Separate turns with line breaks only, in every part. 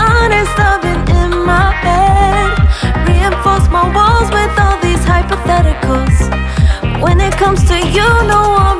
honest, I've in my bed. Reinforce my walls with all these hypotheticals. When it comes to you, no one.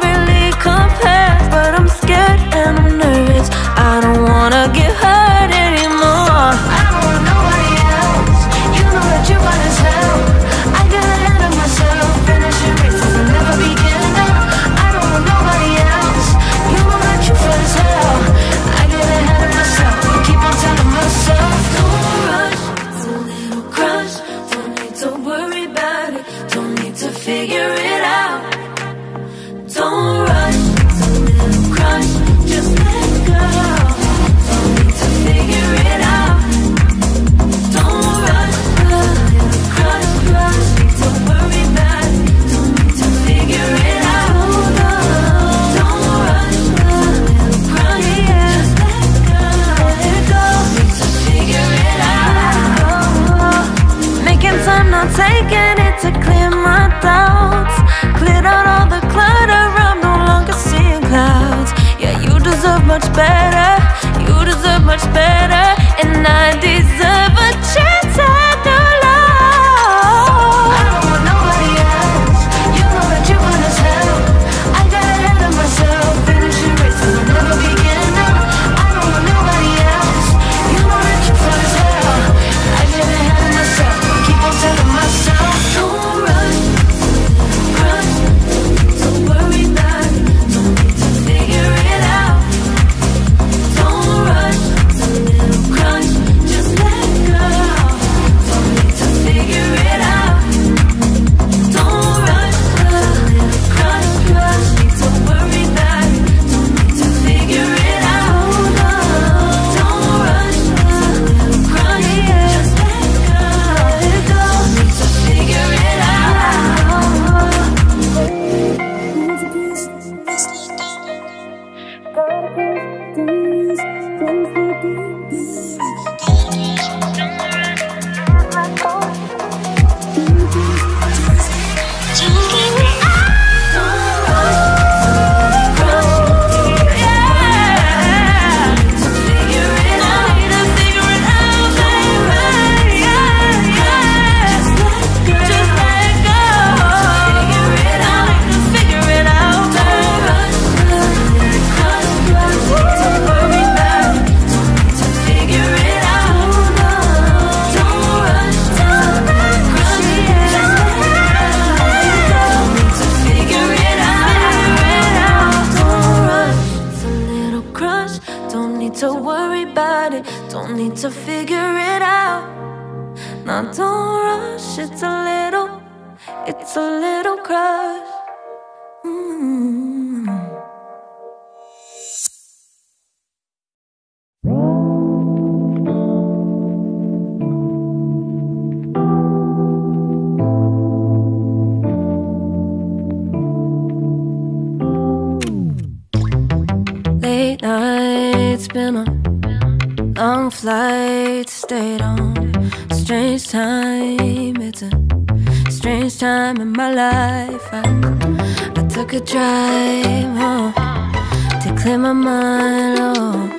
Need to figure it out. Now don't rush. It's a little, it's a little crush. Mm-hmm. Late nights been a Long flights stayed on. Strange time, it's a strange time in my life. I, I took a drive home to clear my mind. Oh.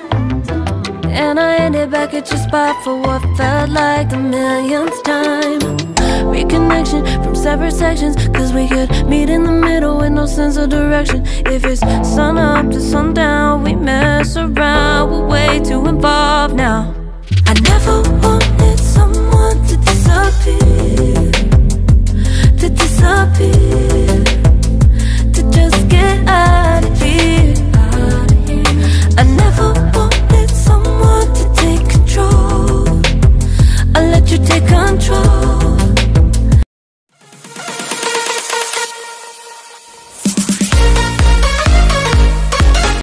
And I ended back at your spot for what felt like the millionth time. Reconnection, separate sections Cause we could meet in the middle with no sense of direction. If it's sun up to sundown, we mess around. We're way too involved now. I never wanted someone to disappear To disappear To just get out of here. I never wanted someone to take control. I let you take control.